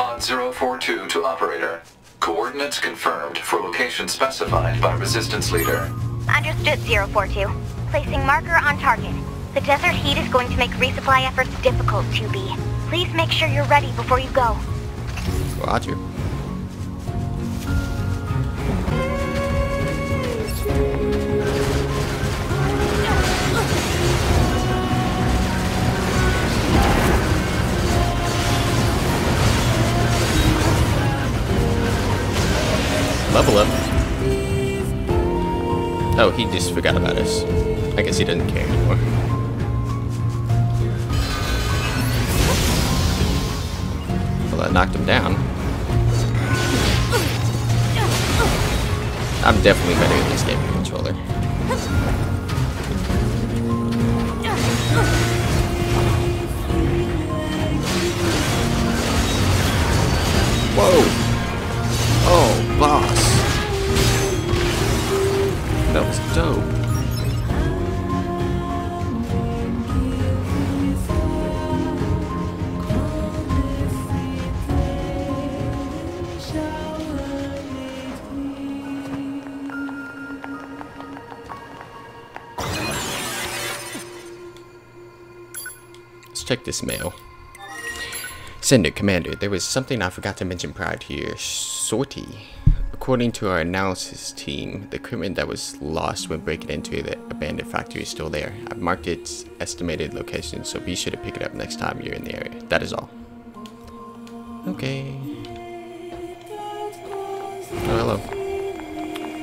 Pod 042 to operator. Coordinates confirmed for location specified by Resistance Leader. Understood, 042. Placing marker on target. The desert heat is going to make resupply efforts difficult, 2B. Please make sure you're ready before you go. Roger. Level up. Oh, he just forgot about us. I guess he doesn't care anymore. Well, that knocked him down. I'm definitely better at this gaming controller. Check this mail. Sender, Commander, there was something I forgot to mention prior to your sortie. According to our analysis team, the equipment that was lost when breaking into the abandoned factory is still there. I've marked its estimated location, so be sure to pick it up next time you're in the area. That is all. Okay. Oh, hello.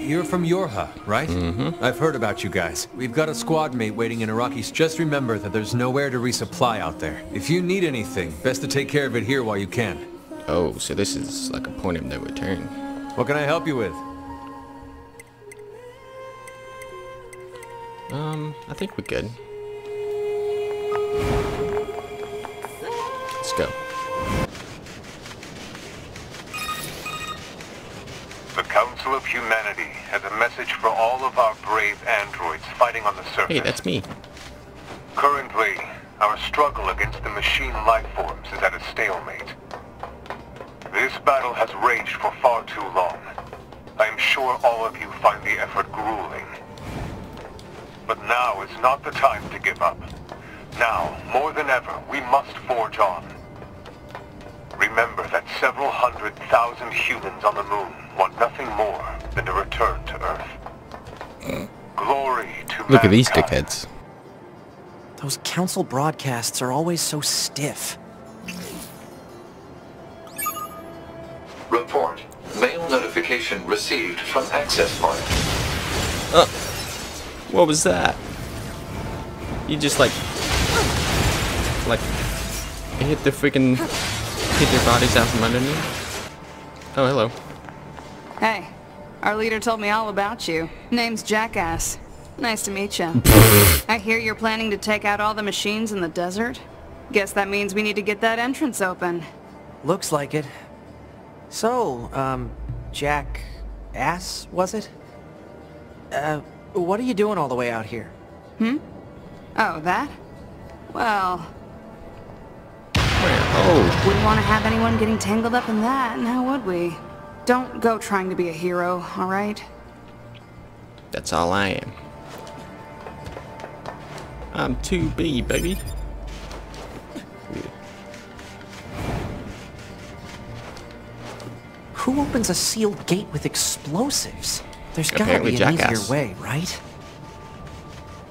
You're from YoRHa, right? Mm-hmm. I've heard about you guys. We've got a squad mate waiting in Iraqis. Just remember that there's nowhere to resupply out there. If you need anything, best to take care of it here while you can. Oh, so this is like a point of no return. What can I help you with? Um, I think we're good. Let's go. The Council of Humanity has a message for all of our brave androids fighting on the surface. Hey, that's me. Currently, our struggle against the machine life forms is at a stalemate. This battle has raged for far too long. I am sure all of you find the effort grueling. But now is not the time to give up. Now, more than ever, we must forge on. Remember that several hundred thousand humans on the moon want nothing more than to return to Earth. Glory to Look at these mankind. dickheads. Those council broadcasts are always so stiff. Report. Mail notification received from access point. Uh, what was that? You just like, like, hit the freaking, hit their bodies out from underneath. Oh, hello. Hey, our leader told me all about you. Name's Jackass. Nice to meet you. I hear you're planning to take out all the machines in the desert. Guess that means we need to get that entrance open. Looks like it. So, um, Jack Ass, was it? Uh, what are you doing all the way out here? Hmm? Oh, that? Well, Where? Oh, wouldn't want to have anyone getting tangled up in that, now would we? Don't go trying to be a hero, alright? that's all I am. I'm 2B, baby. Who opens a sealed gate with explosives? There's gotta Apparently be an Jackass. easier way, right?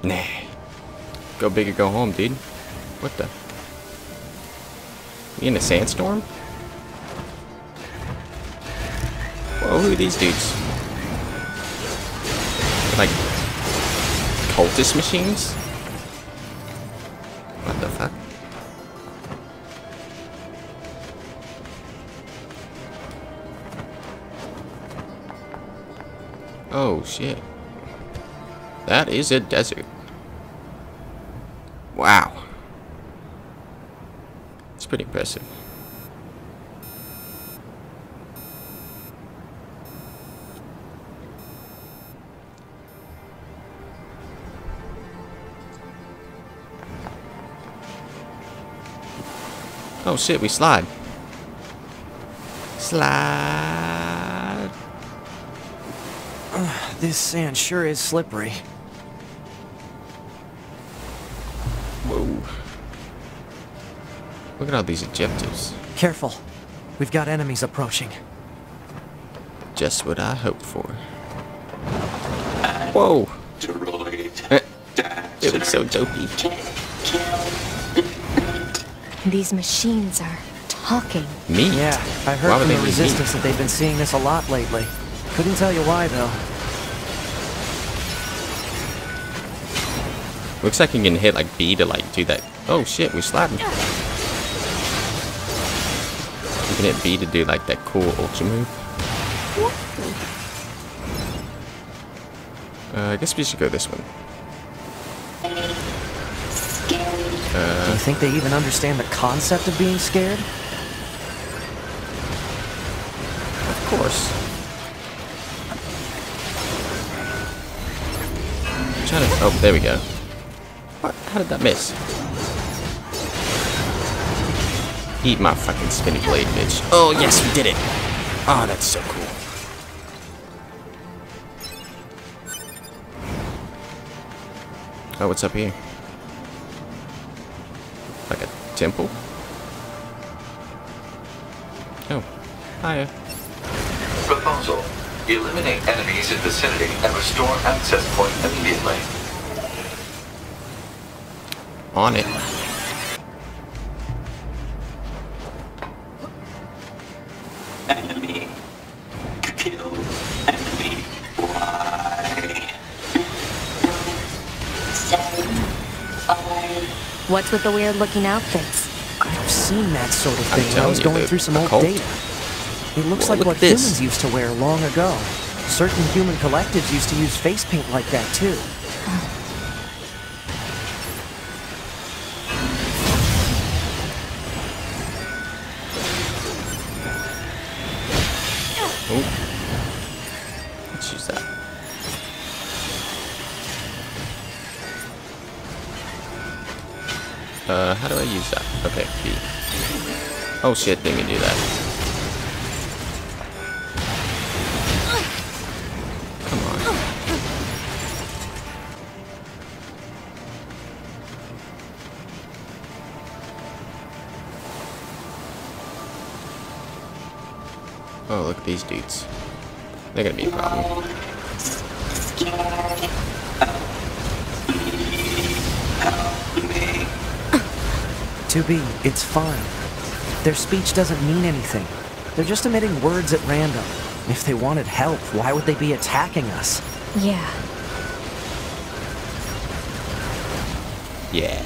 Nah. Go big or go home, dude. What the? We in a sandstorm? Whoa, who are these dudes? Like, cultist machines? What the fuck? Oh, shit. That is a desert. Oh shit, we slide. Slide. This sand sure is slippery. Look at all these objectives. Careful. We've got enemies approaching. Just what I hoped for. Whoa. Eh, It looks so dopey. These machines are talking. Me? Yeah, I heard would from the Resistance me? that they've been seeing this a lot lately. Couldn't tell you why, though. Looks like you can hit like B to like do that. Oh shit, we're sliding. Can it be to do like that cool ultra move. Uh, I guess we should go this one. Do you think they even understand the concept of being scared? Of course. trying to. Oh, there we go. What? How did that miss? Eat my fucking spinny blade, bitch. Oh, yes, we did it. Oh, that's so cool. Oh, what's up here? Like a temple? Oh, hiya. Proposal. Eliminate enemies in vicinity and restore access point immediately. On it. Um, what's with the weird looking outfits? I've seen that sort of thing when I was going the through some old occult. data. It looks Well, like look what this. humans used to wear long ago. Certain human collectives used to use face paint like that too. Okay, B. Oh shit, they can do that. Come on. Oh, look at these dudes. They're gonna be a problem. 2B, it's fine. Their speech doesn't mean anything. They're just emitting words at random. If they wanted help, why would they be attacking us? Yeah. Yeah.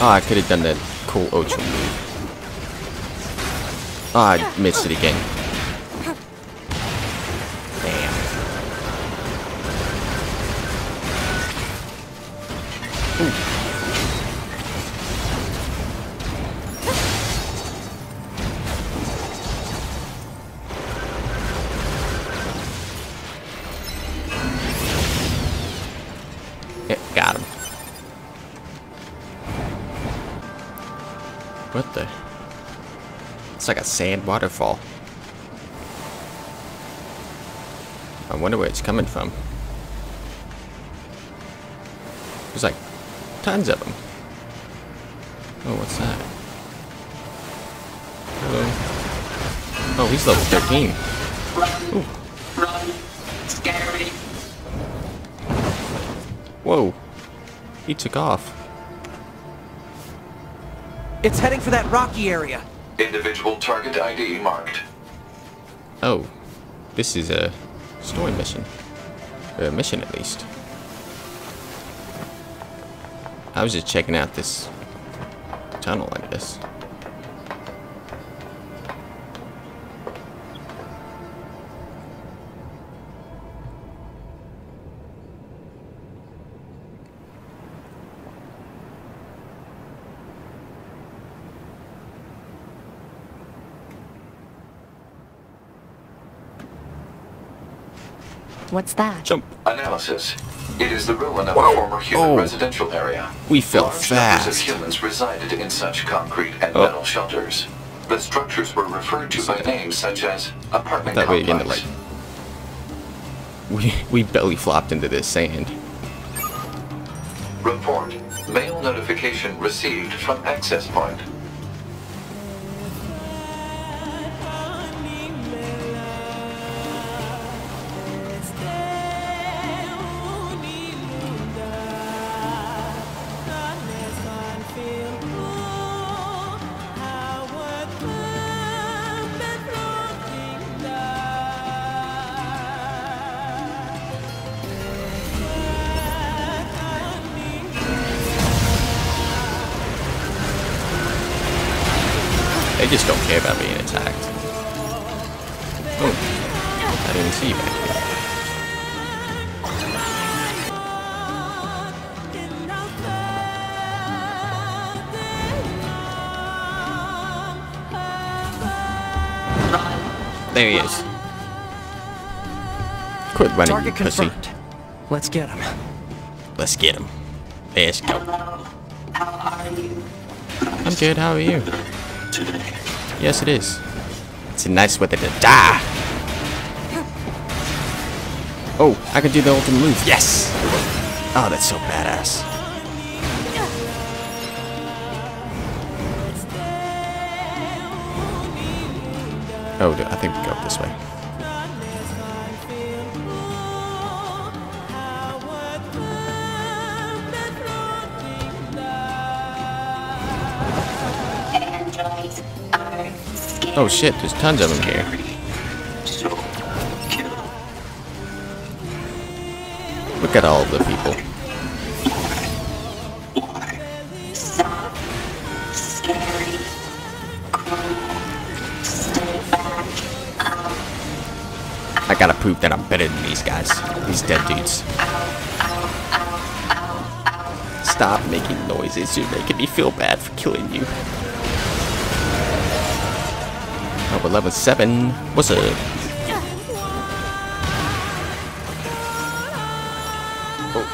Oh, I could have done that cool Ultra move. Oh, I missed it again. What the? It's like a sand waterfall. I wonder where it's coming from. There's like tons of them. Oh, what's that? Hello. Oh, he's level 13. Ooh. Whoa. He took off. It's heading for that rocky area. Individual target ID marked. Oh, this is a story mission. Or a mission, at least. I was just checking out this tunnel, I guess. What's that? Jump. Analysis. It is the ruin of Whoa. a former human Oh. residential area. We fell Large numbers of fast. humans resided in such concrete and Oh. metal shelters. The structures were referred to by names such as apartment That way again to complex. we we belly flopped into this sand. Report. Mail notification received from access point. They just don't care about being attacked. Oh, I didn't see you back here. There he is. Quit running, you Target pussy. confirmed. Let's get him. Let's get him. Let's go. Hello. How are you I'm good, how are you? Yes, it is. It's a nice weather to die. Oh, I can do the ultimate move. Yes! Oh, that's so badass. Oh, I think we go Oh shit, there's tons of them here. Look at all the people. I gotta prove that I'm better than these guys. These dead dudes. Stop making noises. You're making me feel bad for killing you. Oh, we're level 7. What's up? Oh.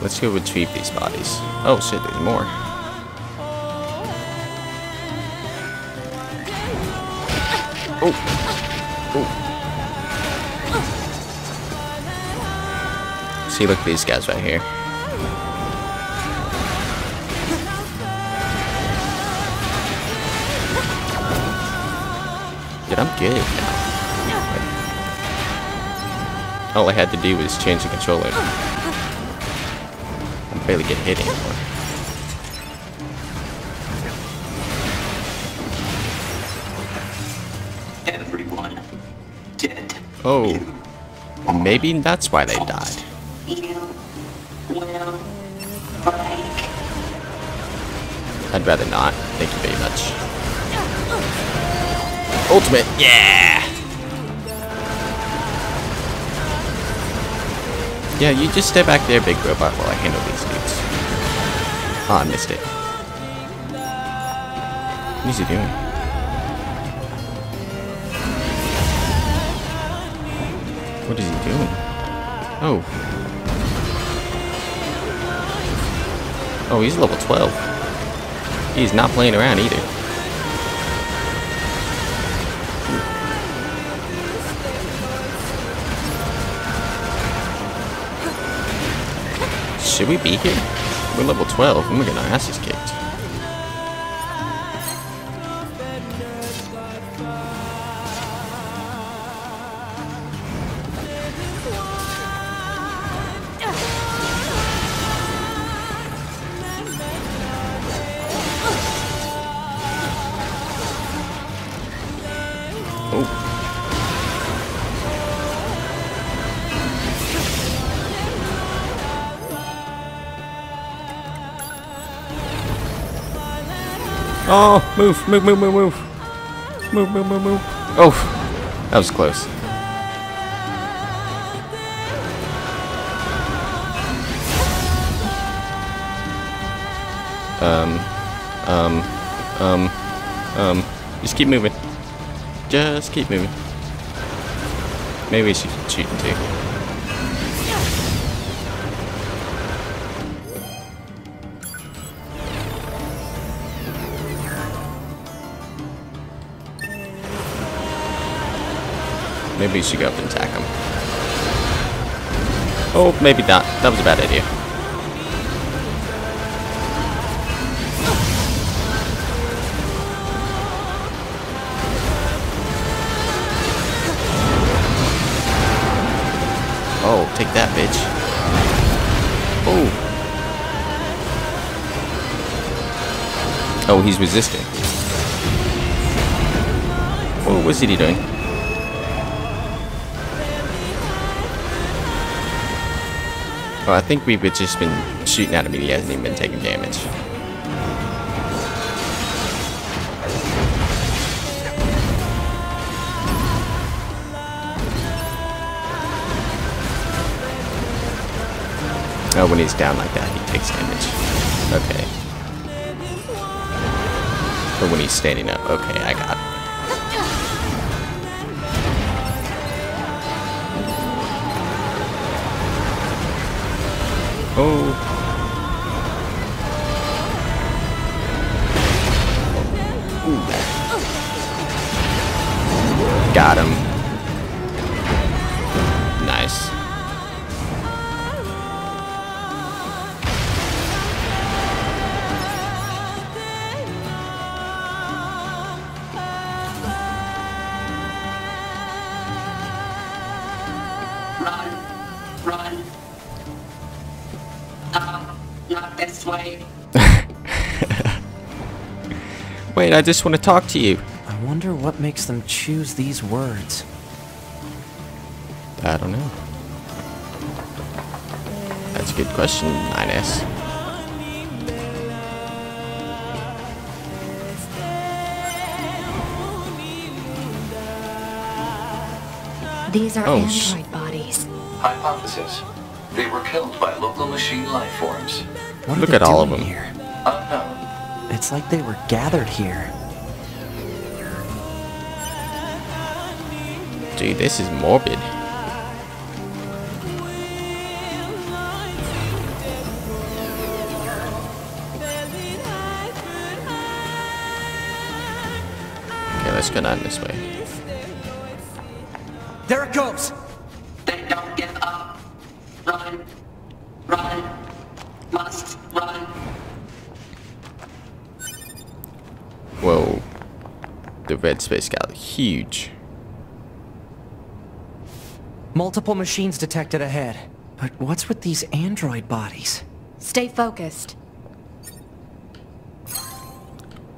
Let's go retrieve these bodies. Oh shit, there's more. Oh. Oh. See, look at these guys right here. Dude, I'm good now. All I had to do was change the controller. I barely get hit anymore. Everyone dead. Oh. Maybe that's why they died. You will break. I'd rather not. Thank you very much. Ultimate, yeah! Yeah, you just stay back there, big robot, while I handle these dudes. Oh, I missed it. What is he doing? What is he doing? Oh. Oh, he's level 12. He's not playing around either. Should we be here? We're level 12 and we're getting our asses kicked. Move, move, move, move, move. Move, move, move, move. Oh, that was close. Um, um, um, um, just keep moving. Just keep moving. Maybe shoot him too. Maybe we should go up and attack him. Oh, maybe not. That was a bad idea. Oh, take that, bitch. Oh. Oh, he's resisting. What was he doing? Well, I think we've just been shooting at him and he hasn't even been taking damage. Oh, when he's down like that, he takes damage. Okay. Or when he's standing up. Okay, I got it. Oh. Way. Wait, I just want to talk to you. I wonder what makes them choose these words. I don't know. That's a good question, 9S. These are Oh, android bodies. Hypothesis. They were killed by local machine life forms. What Look at all of them. here? Unknown. It's like they were gathered here. Dude, this is morbid. Okay, let's go down this way. There it goes! They don't give up. Run. Run. Must run. Whoa. The red space got huge. Multiple machines detected ahead. But what's with these android bodies? Stay focused.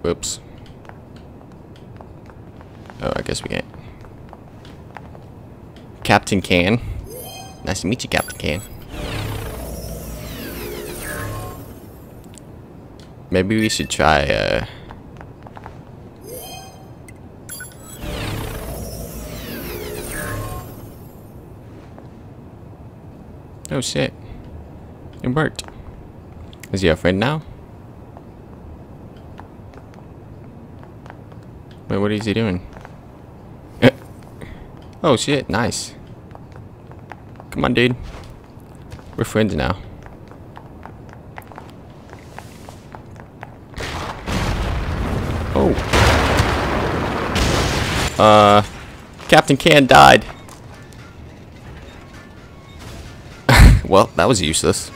Whoops. Oh, I guess we can't. Captain Can. Nice to meet you, Captain Can. Maybe we should try, uh... Oh shit. It worked. Is he our friend now? Wait, what is he doing? Eh. oh shit, nice. Come on, dude. We're friends now. Oh. Uh, Captain Can died. Well, that was useless.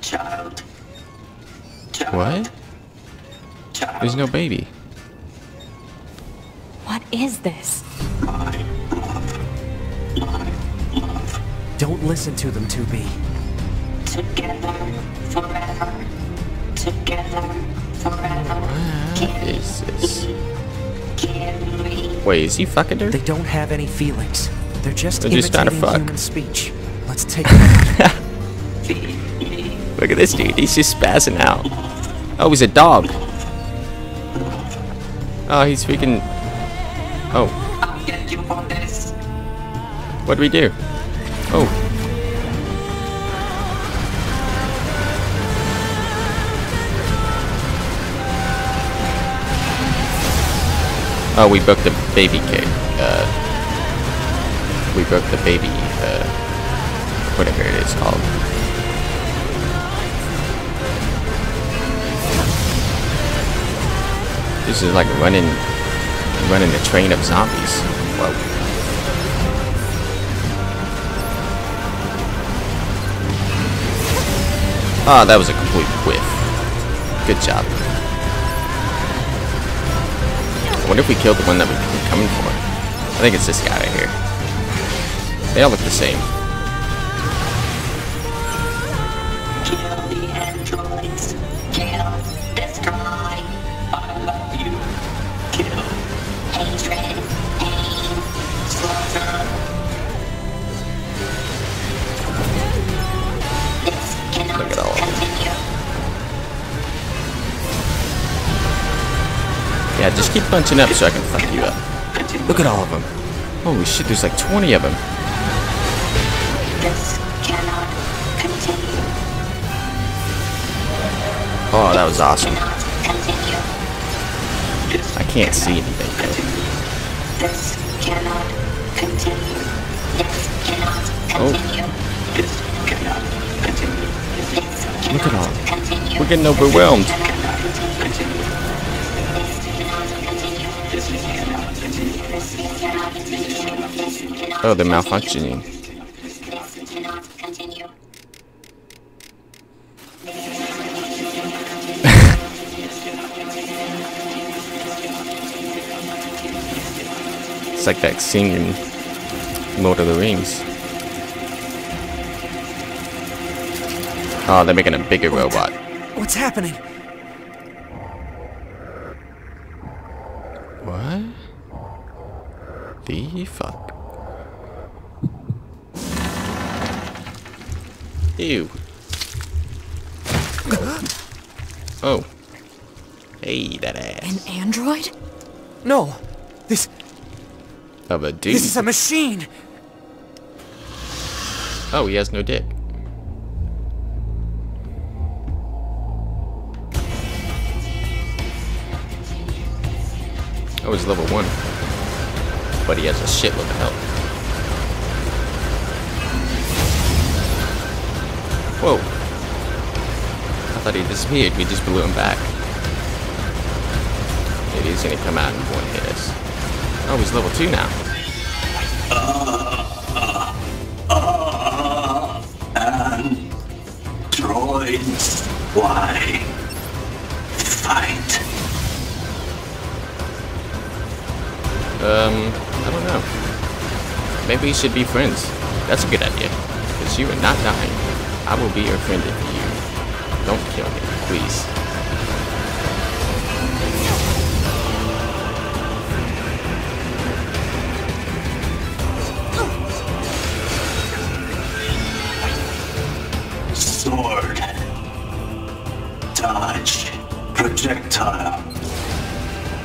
Child. Child. What? Child. There's no baby. What is this? Don't listen to them, 2B. Together forever. Together forever. What is this? Can we? Wait, is he fucking her? They don't have any feelings. They're just They're just trying to imitating fuck. human speech. Let's take Look at this dude. He's just spazzing out. Oh, he's a dog. Oh, he's freaking. Oh, what do we do? Oh. Oh, we broke the baby cake. Uh, we broke the baby, uh, whatever it is called. This is like running, running a train of zombies. Whoa. Ah, that was a complete whiff. Good job. I wonder if we killed the one that we were coming for. I think it's this guy right here. They all look the same. Just keep punching up so I can fuck you up. Look at all of them. Holy shit, there's like 20 of them. This cannot continue. Oh, that was awesome. I can't see anything though. This cannot continue. This cannot Oh. continue. This cannot continue. Look at all. We're getting overwhelmed. Oh, they're malfunctioning. It's like that scene in Lord of the Rings. Oh, they're making a bigger robot. What's happening? What? The fuck? Ew. Oh. Hey, that ass. An android? No. This Of a dude. this is a machine. Oh, he has no dick. Oh, he's level one. But he has a shitload of health. Whoa. I thought he disappeared. We just blew him back. Maybe he's gonna come out and one hit us. Oh, he's level two now. And droids. Why? Fight. Um, I don't know. Maybe we should be friends. That's a good idea. Because you are not dying. I will be your friend if you don't kill me, please. Sword. Dodge. Projectile.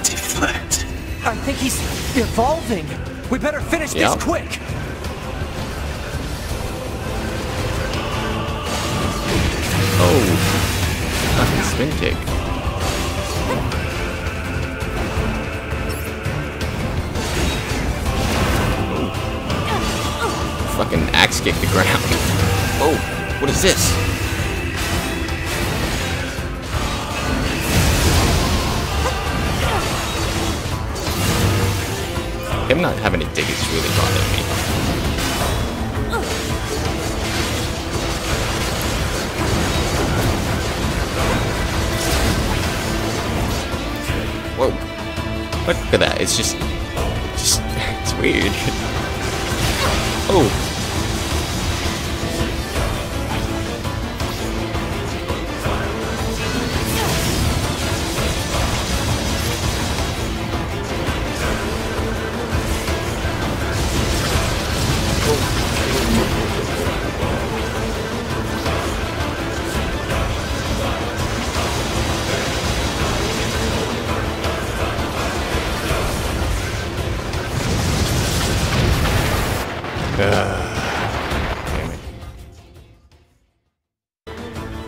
Deflect. I think he's evolving. We better finish Yeah. this quick. Oh. oh! Fucking spin kick. Fucking axe kick the ground. Oh, what is this? Him not having a dick is really bothering me. Look at that. It's just, just, it's weird. Oh.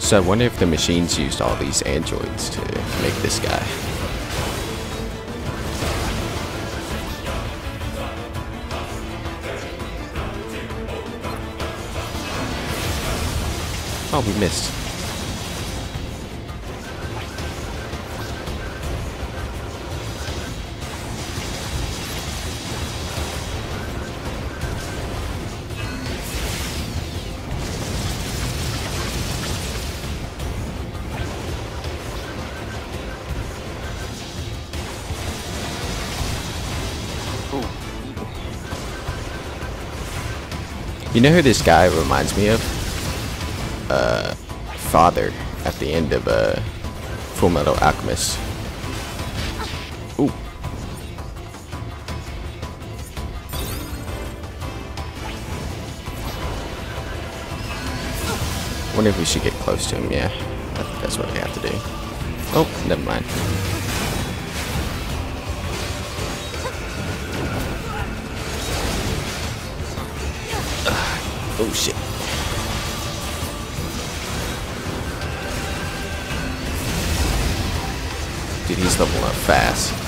So I wonder if the machines used all these androids to make this guy. Oh, we missed. You know who this guy reminds me of? Uh, Father at the end of uh, Fullmetal Alchemist. Ooh. Wonder if we should get close to him. Yeah, that's what we have to do. Oh, never mind. Oh shit. Dude, he's leveling up fast.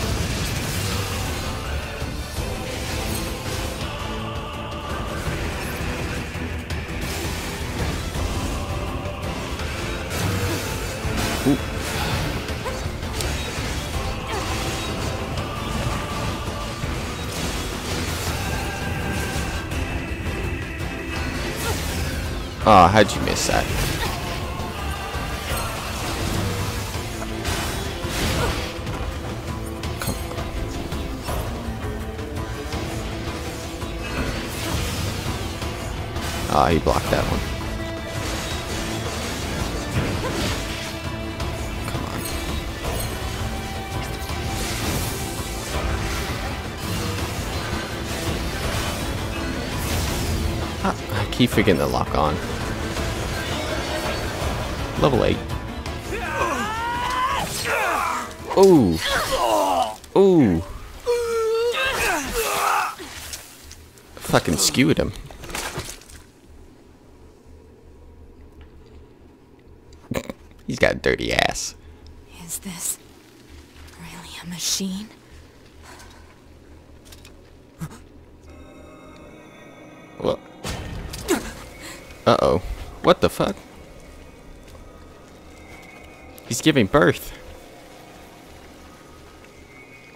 Oh, how'd you miss that? Ah, he blocked that one. Keep forgetting to lock on. Level 8. Ooh. Ooh. Fucking skewed him. He's got a dirty ass. Is this really a machine? Uh-oh. What the fuck? He's giving birth.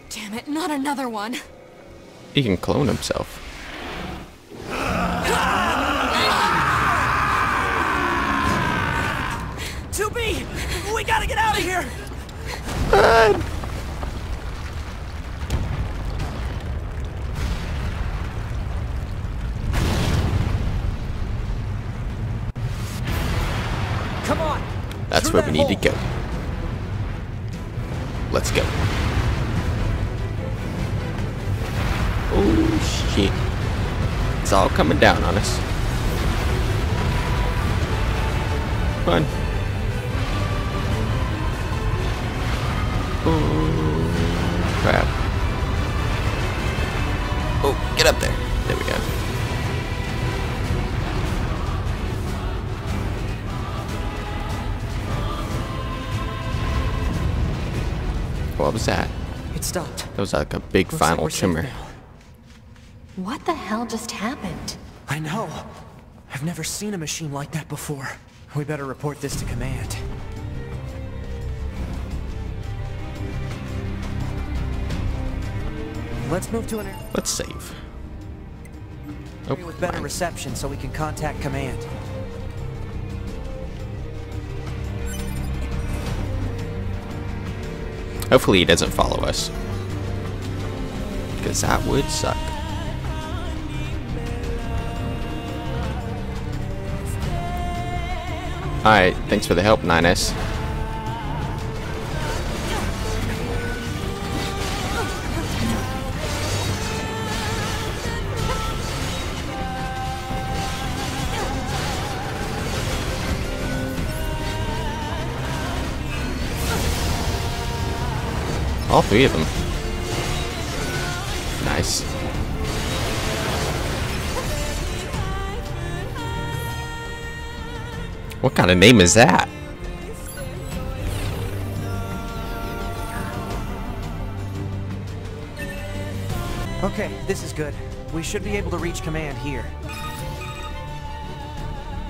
Damn it, not another one. He can clone himself. 2B! We gotta get out of here! Come where we need to go. Let's go. Oh shit. It's all coming down on us. Run. Oh crap. Was that? It stopped. That was like a big Looks final we're tremor. What the hell just happened? I know. I've never seen a machine like that before. We better report this to command. Let's move to an area Let's save. Oh, with better oh, mine. reception so we can contact command. Hopefully he doesn't follow us. Because that would suck. Alright, thanks for the help, 9S. All three of them. Nice. What kind of name is that? Okay, this is good. We should be able to reach command here.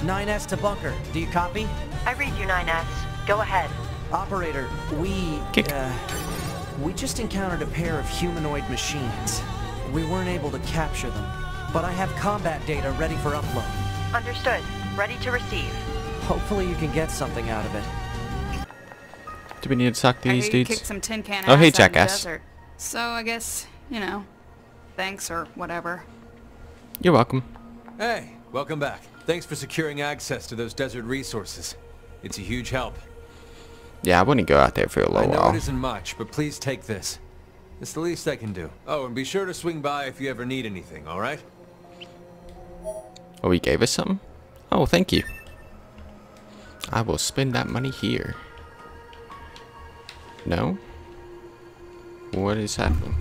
9S to bunker. Do you copy? I read you, 9S. Go ahead. Operator, we... Kick. Uh, we just encountered a pair of humanoid machines. We weren't able to capture them, but I have combat data ready for upload. Understood. Ready to receive. Hopefully you can get something out of it. Do we need to talk to I these you dudes? kicked some tin can Oh, hey, ass out in jackass. So I guess, you know, thanks or whatever. You're welcome. Hey, welcome back. Thanks for securing access to those desert resources. It's a huge help. Yeah, I wouldn't go out there for a I little know while. it isn't much, but please take this. It's the least I can do. Oh, and be sure to swing by if you ever need anything, alright? Oh, he gave us something? Oh, thank you. I will spend that money here. No? What is happening?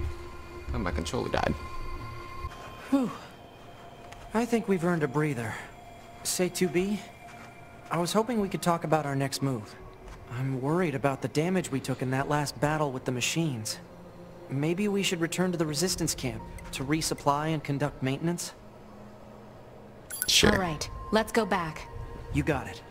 Oh, my controller died. Whew. I think we've earned a breather. Say 2B? I was hoping we could talk about our next move. I'm worried about the damage we took in that last battle with the machines. Maybe we should return to the resistance camp to resupply and conduct maintenance? Sure. All right, let's go back. You got it.